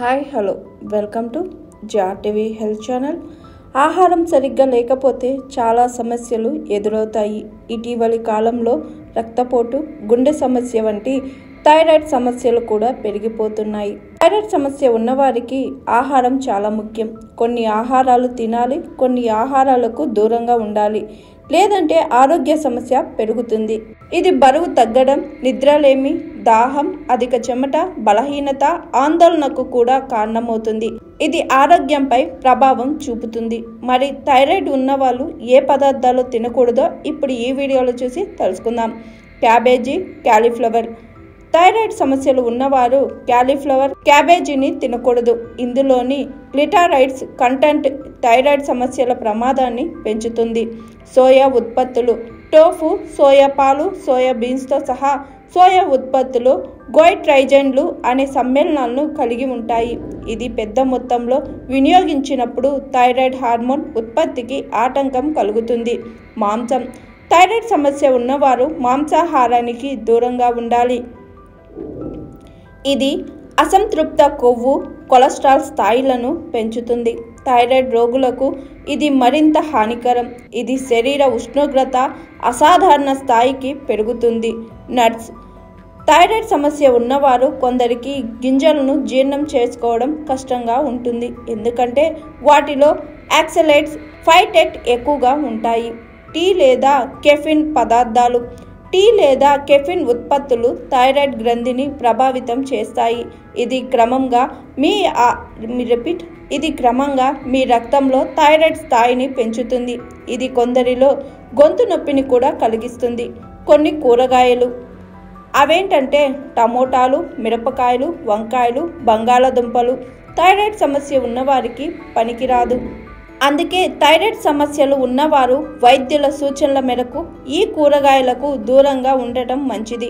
Hi hello. Welcome to జా TV health channel. ఆహారం సరిగ్గా లేకపోతే చాలా సమస్యలు ఎదురవుతాయి. ఇటీవలి కాలంలో రక్తపోటు గుండె సమస్య వంటి థైరాయిడ్ సమస్యలు కూడా పెరిగిపోతున్నాయి. థైరాయిడ్ సమస్య ఉన్నవారికి ఆహారం చాలా ముఖ్యం. కొన్ని ఆహారాలు తినాలి కొన్ని ఆహారాలకు దూరంగా ఉండాలి. లేదంటే ఆరోగ్య సమస్య పెరుగుతుంది. ఇది బరువు తగ్గడం నిద్రలేమి దాహం అధిక చెమట బలహీనత ఆందోళనకు కూడా కారణమవుతుంది. ఇది ఆరోగ్యంపై ప్రభావం చూపుతుంది. మరి థైరాయిడ్ ఉన్నవాళ్ళు ఏ పదార్థాలు తినకూడదో ఇప్పుడు ఈ వీడియోలో చూసి తెలుసుకుందాం. Cabbage cauliflower. థైరాయిడ్ సమస్యలు ఉన్నవారు క్యాలీఫ్లవర్ క్యాబేజీని తినకూడదు. ఇందులోని గ్లిటారైడ్స్ కంటెంట్ థైరాయిడ్ సమస్యల ప్రమాదాన్ని పెంచుతుంది. సోయా ఉత్పత్తులు టోఫు సోయా పాలు సోయా బీన్స్తో సహా సోయా ఉత్పత్తులు గోయిట్రైజెన్లు అనే సమ్మేళనాలను కలిగి ఉంటాయి. ఇది పెద్ద మొత్తంలో వినియోగించినప్పుడు థైరాయిడ్ హార్మోన్ ఉత్పత్తికి ఆటంకం కలుగుతుంది. మాంసం. థైరాయిడ్ సమస్య ఉన్నవారు మాంసాహారానికి దూరంగా ఉండాలి. ఇది అసంతృప్త కొవ్వు కొలెస్ట్రాల్ స్థాయిలను పెంచుతుంది. థైరాయిడ్ రోగులకు ఇది మరింత హానికరం. ఇది శరీర ఉష్ణోగ్రత అసాధారణ స్థాయికి పెరుగుతుంది. నట్స్ థైరాయిడ్ సమస్య ఉన్నవారు కొందరికి గింజలను జీర్ణం చేసుకోవడం కష్టంగా ఉంటుంది. ఎందుకంటే వాటిలో యాక్సలైట్స్ ఫైటెట్ ఎక్కువగా ఉంటాయి. టీ లేదా కెఫిన్ పదార్థాలు టీ లేదా కెఫిన్ ఉత్పత్తులు థైరాయిడ్ గ్రంథిని ప్రభావితం చేస్తాయి. ఇది క్రమంగా మీ రిపీట్ ఇది క్రమంగా మీ రక్తంలో థైరాయిడ్ స్థాయిని పెంచుతుంది. ఇది కొందరిలో గొంతు నొప్పిని కూడా కలిగిస్తుంది. కొన్ని కూరగాయలు అవేంటంటే టమోటాలు మిరపకాయలు వంకాయలు బంగాళదుంపలు. థైరాయిడ్ సమస్య ఉన్నవారికి పనికిరాదు. అందుకే థైరాయిడ్ సమస్యలు ఉన్నవారు వైద్యుల సూచనల మేరకు ఈ కూరగాయలకు దూరంగా ఉండటం మంచిది.